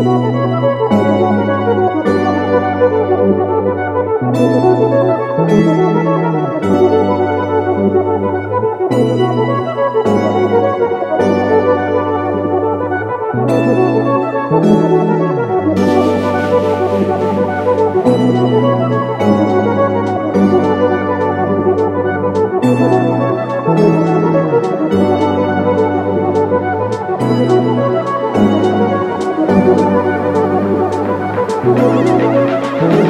Thank you. Música